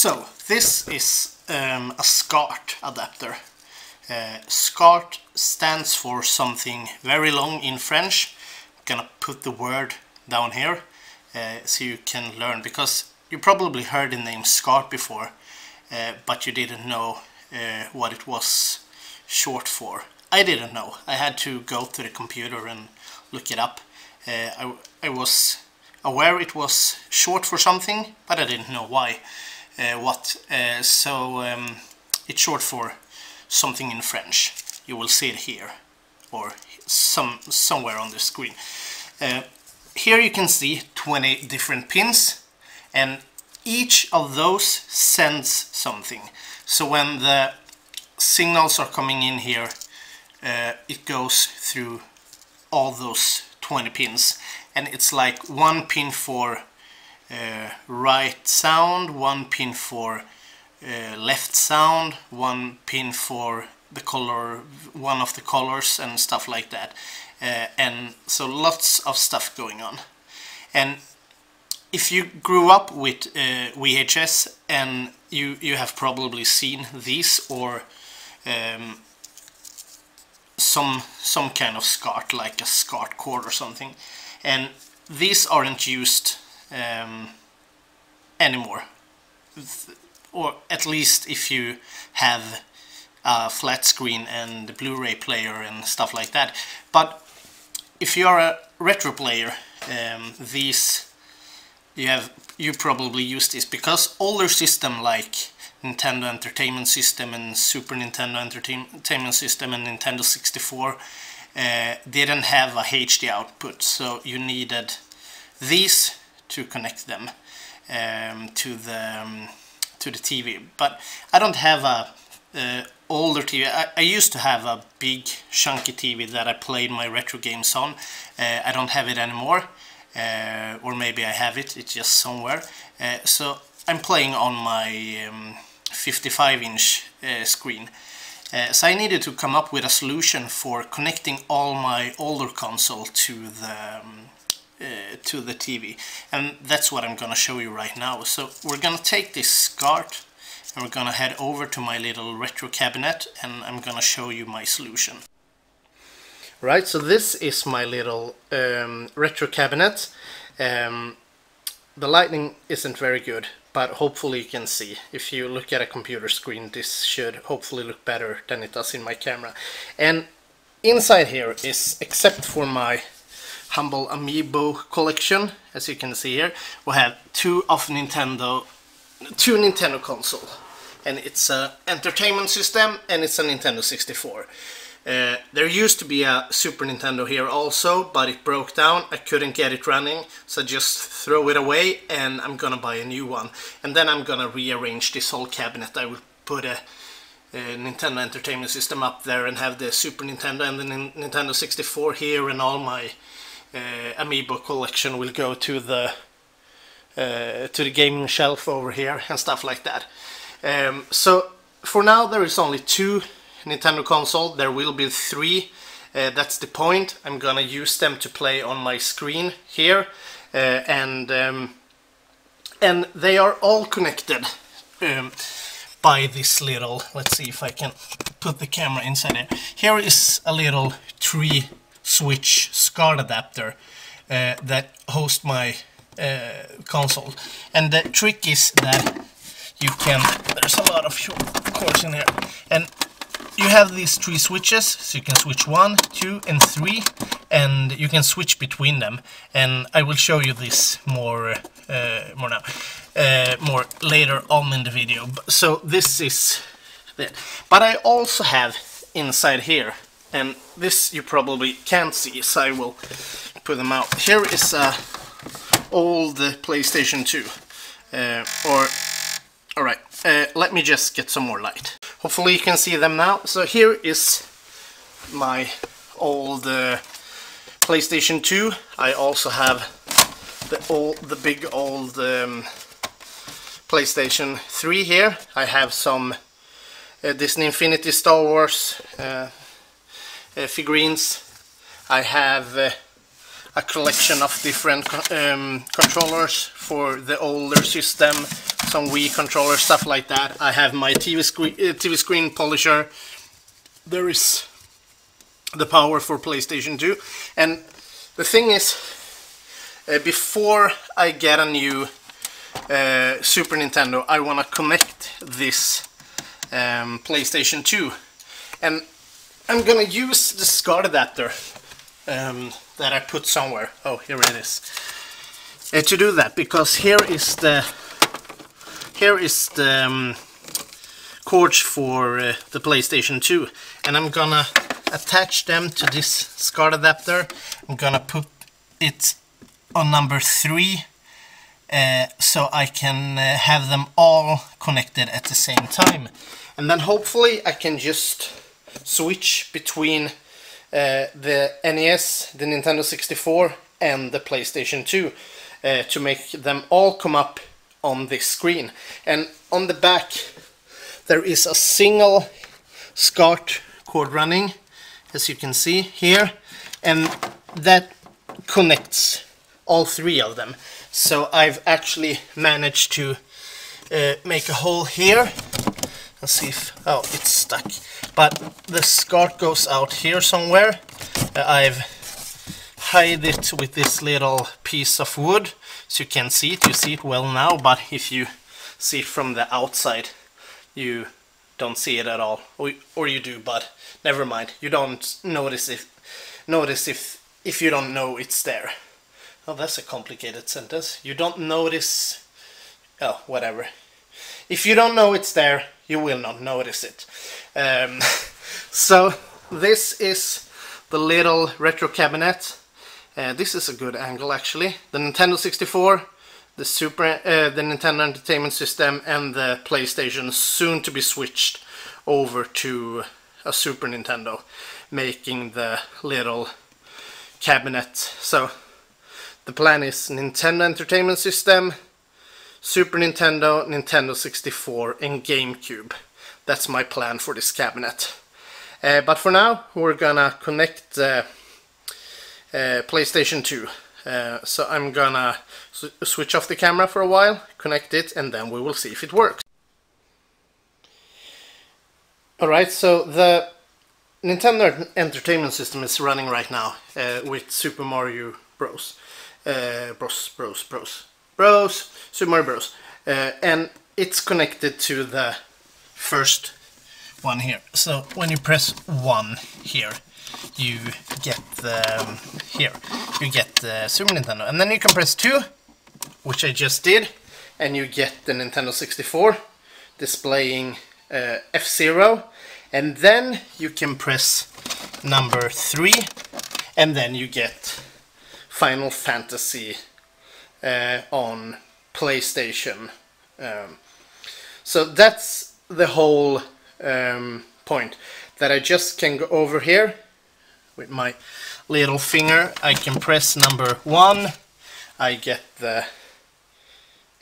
So, this is um, a SCART adapter. Uh, SCART stands for something very long in French. I'm gonna put the word down here uh, so you can learn because you probably heard the name SCART before uh, but you didn't know uh, what it was short for. I didn't know. I had to go to the computer and look it up. Uh, I, I was aware it was short for something but I didn't know why. Uh, what uh, so um, it's short for something in French. You will see it here or some somewhere on the screen. Uh, here you can see 20 different pins and each of those sends something. So when the signals are coming in here uh, it goes through all those 20 pins and it's like one pin for right sound, one pin for uh, left sound, one pin for the color, one of the colors and stuff like that. Uh, and so lots of stuff going on. And if you grew up with uh, VHS and you, you have probably seen these or um, some some kind of SCART like a SCART cord or something and these aren't used um, anymore. Or at least if you have a flat screen and the Blu-ray player and stuff like that. But if you are a retro player um, these you have you probably use this because older system like Nintendo Entertainment System and Super Nintendo Entertainment System and Nintendo 64 uh, didn't have a HD output. So you needed these to connect them um, to the um, to the TV. But I don't have a uh, older TV. I, I, used to have a big chunky TV that I played my retro games on. Uh, I don't have it anymore, uh, or maybe I have it. It's just somewhere. Uh, so I'm playing on my um, 55 inch uh, screen. Uh, so I needed to come up with a solution for connecting all my older console to the um, uh, to the TV and that's what I'm gonna show you right now. So we're gonna take this SCART and we're gonna head over to my little retro cabinet and I'm gonna show you my solution. Right so this is my little um, retro cabinet. Um, the lighting isn't very good but hopefully you can see. If you look at a computer screen this should hopefully look better than it does in my camera. And inside here is except for my humble amiibo collection as you can see here. We have two of Nintendo two Nintendo console and it's a entertainment system and it's a Nintendo 64 uh, there used to be a Super Nintendo here also but it broke down. I couldn't get it running so just throw it away and I'm gonna buy a new one. And then I'm gonna rearrange this whole cabinet. I will put a Nintendo Entertainment System up there and have the Super Nintendo and the Nintendo 64 here and all my uh, amiibo collection will go to the uh, to the gaming shelf over here and stuff like that. Um, so for now there is only two Nintendo console. There will be three. Uh, that's the point. I'm gonna use them to play on my screen here, uh, and um, and they are all connected um, by this little. Let's see if I can put the camera inside it. Here is a little tree switch SCART adapter uh, that host my uh, console. And the trick is that you can, there's a lot of cords in here, and you have these three switches, so you can switch one, two, and three, and you can switch between them. And I will show you this more, uh, more now, uh, more later on in the video. So this is it. But I also have inside here and this you probably can't see so I will put them out. Here is a old PlayStation 2 uh, or alright uh, let me just get some more light. Hopefully you can see them now. So here is my old uh, PlayStation 2 I also have the old the big old um, PlayStation 3 here. I have some uh, Disney Infinity Star Wars uh, uh, figurines. I have uh, a collection of different um, controllers for the older system, some Wii controller, stuff like that. I have my TV screen, uh, TV screen polisher. There is the power for PlayStation 2. And the thing is, uh, before I get a new uh, Super Nintendo, I want to connect this um, PlayStation 2. And I'm gonna use the SCART adapter um, that I put somewhere. Oh, here it is. Uh, to do that, because here is the here is the um, for uh, the PlayStation 2, and I'm gonna attach them to this SCART adapter. I'm gonna put it on number three uh, so I can uh, have them all connected at the same time. And then hopefully I can just switch between uh, the NES, the Nintendo 64 and the PlayStation 2 uh, to make them all come up on this screen. And on the back there is a single SCART cord running as you can see here and that connects all three of them. So I've actually managed to uh, make a hole here. Let's see if... oh, it's stuck. But the SCART goes out here somewhere. Uh, I've hide it with this little piece of wood so you can see it. You see it well now, but if you see it from the outside, you don't see it at all. Or, or you do, but never mind. You don't notice if notice if if you don't know it's there. Oh, that's a complicated sentence. You don't notice... Oh, whatever. If you don't know it's there, you will not notice it. Um, so, this is the little retro cabinet. Uh, this is a good angle, actually. The Nintendo 64, the Super, uh, the Nintendo Entertainment System, and the PlayStation soon to be switched over to a Super Nintendo, making the little cabinet. So the plan is Nintendo Entertainment System, Super Nintendo, Nintendo 64 and GameCube. That's my plan for this cabinet. Uh, but for now we're gonna connect the uh, PlayStation 2. Uh, so I'm gonna switch off the camera for a while, connect it and then we will see if it works. Alright, so the Nintendo Entertainment System is running right now uh, with Super Mario Bros uh, Bros, Bros, Bros, Bros, Super Mario Bros. Uh, and it's connected to the first one here. So when you press one here, you get the um, here you get the Super Nintendo, and then you can press two, which I just did, and you get the Nintendo 64 displaying uh, F Zero, and then you can press number three, and then you get Final Fantasy uh, on PlayStation. Um, so that's the whole um, point. That I just can go over here with my little finger. I can press number one. I get the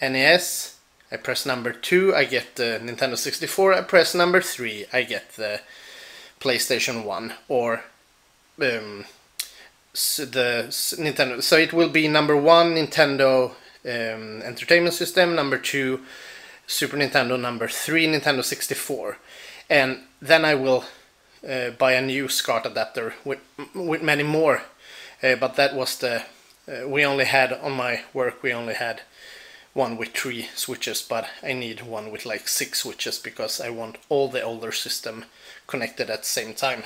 NES. I press number two. I get the Nintendo 64. I press number three. I get the PlayStation 1 or um, the Nintendo. So it will be number one Nintendo um, Entertainment System, number two Super Nintendo, number three Nintendo 64, and then I will uh, buy a new SCART adapter with with many more. Uh, but that was the uh, we only had on my work we only had one with three switches, but I need one with like six switches because I want all the older system connected at the same time.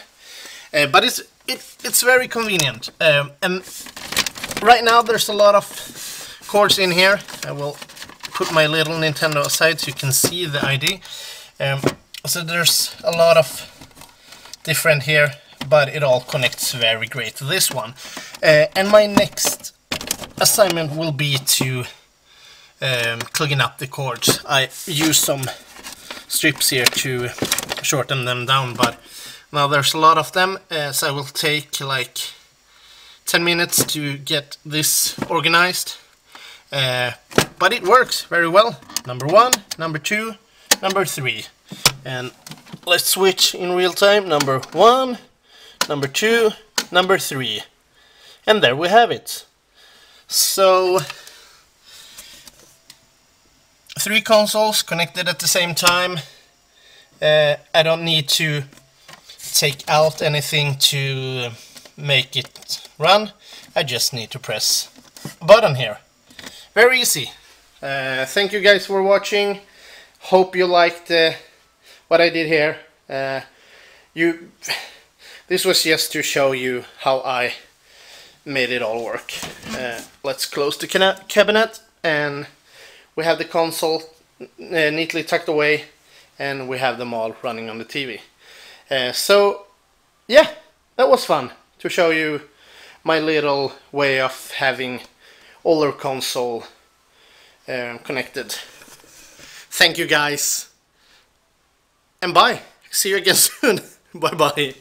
Uh, but it's it, it's very convenient. Um, and right now there's a lot of cords in here. I will put my little Nintendo aside so you can see the ID. Um, so there's a lot of different here, but it all connects very great to this one. Uh, and my next assignment will be to um, up the cords. I use some strips here to shorten them down, but now there's a lot of them, uh, so I will take like 10 minutes to get this organized. Uh, but it works very well. Number one, number two, number three. And let's switch in real time. Number one, number two, number three. And there we have it. So three consoles connected at the same time. Uh, I don't need to take out anything to make it run. I just need to press a button here. Very easy. Uh, thank you guys for watching. Hope you liked uh, what I did here. Uh, you, this was just to show you how I made it all work. Uh, let's close the cabinet and we have the console neatly tucked away and we have them all running on the TV. Uh, so yeah, that was fun to show you my little way of having older console um, connected. Thank you guys and bye. See you again soon. bye bye.